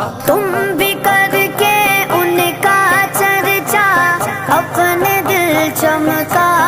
तुम भी करके उनका चर्चा अपने दिल चमका।